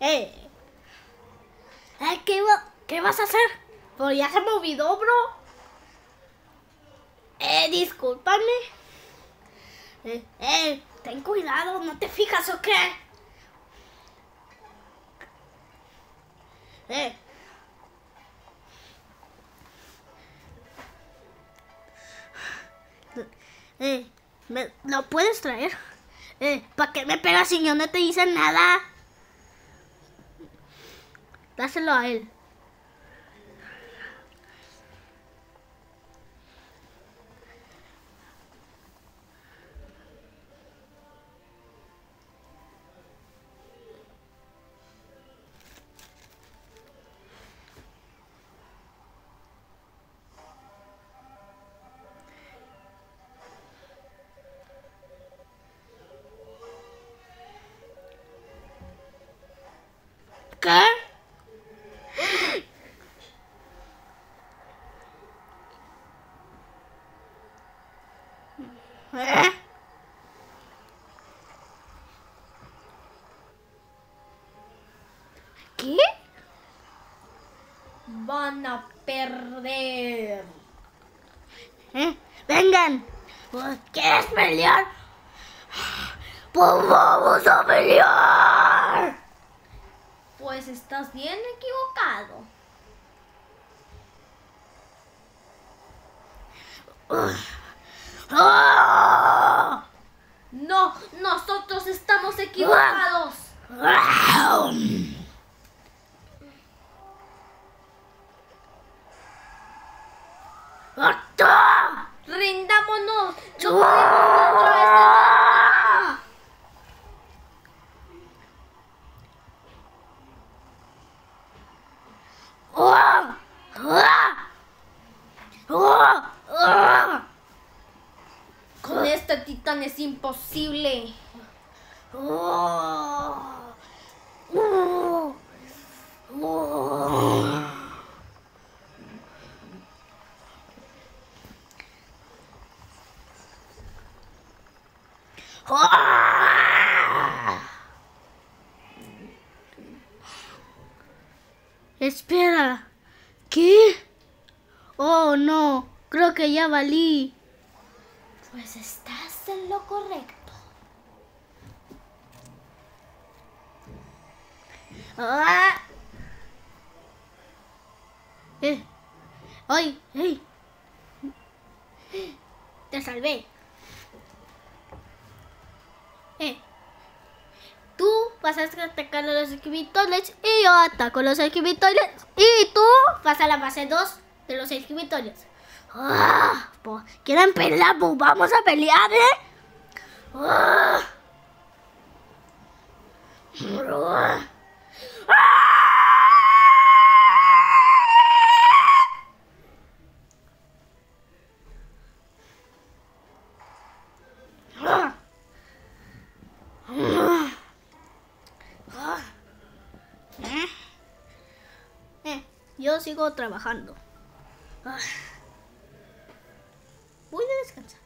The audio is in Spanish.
Eh. Eh, ¿qué, ¿Qué vas a hacer? Pues ya se me olvidó, bro. Eh, discúlpame. Eh, eh, ten cuidado, ¿no te fijas o qué? Eh. Eh, ¿me, ¿lo puedes traer? Eh, ¿para qué me pegas si yo no te hice nada? Dáselo a él. ¿Qué? ¿Eh? ¿Qué? Van a perder. ¿Eh? Vengan. ¿Quieres pelear? Pues vamos a pelear. Pues estás bien equivocado. ¡Ah! No, nosotros estamos equivocados. Rindámonos. ¡Ah! ¡Ah! ¡Ah! Con este titán es imposible. Espera, ¿qué? Oh no, creo que ya valí. Pues estás en lo correcto. ¡Ah! Eh. ¡Ay! ¡Ay! Te salvé. Eh. Tú vas a atacar a los escribitores y yo ataco los escribitores. Y tú vas a la base 2 de los escribitores. ¡Ah! ¿Quieren pelear? Pues vamos a pelear, ¿eh? ¡Ah! Yo sigo trabajando. Voy a descansar.